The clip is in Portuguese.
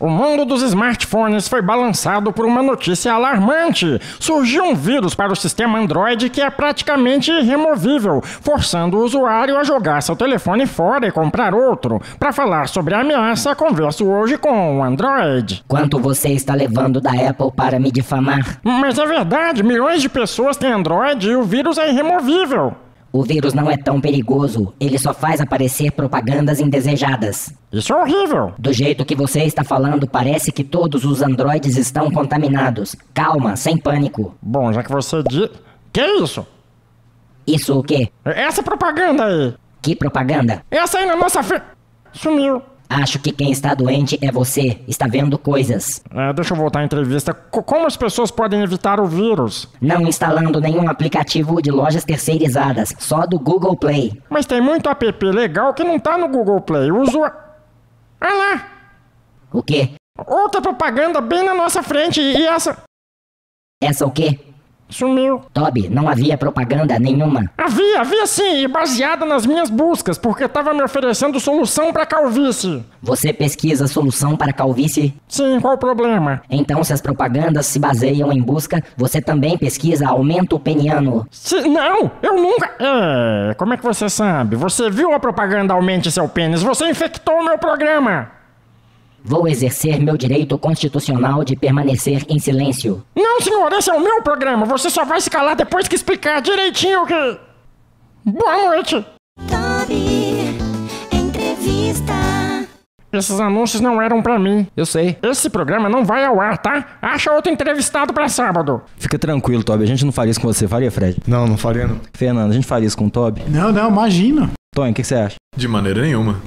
O mundo dos smartphones foi balançado por uma notícia alarmante. Surgiu um vírus para o sistema Android que é praticamente irremovível, forçando o usuário a jogar seu telefone fora e comprar outro. Para falar sobre a ameaça, converso hoje com o Android. Quanto você está levando da Apple para me difamar? Mas é verdade, milhões de pessoas têm Android e o vírus é irremovível. O vírus não é tão perigoso, ele só faz aparecer propagandas indesejadas. Isso é horrível. Do jeito que você está falando, parece que todos os androides estão contaminados. Calma, sem pânico. Bom, já que você diz. Que isso? Isso o quê? Essa propaganda aí. Que propaganda? Essa aí na nossa frente. Sumiu. Acho que quem está doente é você. Está vendo coisas. É, deixa eu voltar à entrevista. C como as pessoas podem evitar o vírus? Não instalando nenhum aplicativo de lojas terceirizadas, só do Google Play. Mas tem muito app legal que não tá no Google Play. Uso. Ah lá! O quê? Outra propaganda bem na nossa frente e essa. Essa o quê? Sumiu. Toby, não havia propaganda nenhuma. Havia, havia sim, e baseada nas minhas buscas, porque tava me oferecendo solução pra calvície. Você pesquisa solução para calvície? Sim, qual o problema? Então, se as propagandas se baseiam em busca, você também pesquisa aumento peniano. Se, não, eu nunca. É, como é que você sabe? Você viu a propaganda Aumente seu pênis? Você infectou o meu programa. Vou exercer meu direito constitucional de permanecer em silêncio. Não, senhor, esse é o meu programa. Você só vai se calar depois que explicar direitinho o que. Boa noite. Toby, entrevista. Esses anúncios não eram pra mim. Eu sei. Esse programa não vai ao ar, tá? Acha outro entrevistado pra sábado. Fica tranquilo, Toby. A gente não faria isso com você, faria, Fred? Não, não faria não. Fernando, a gente faria isso com o Toby? Não, não, imagina. Tony, o que, que você acha? De maneira nenhuma.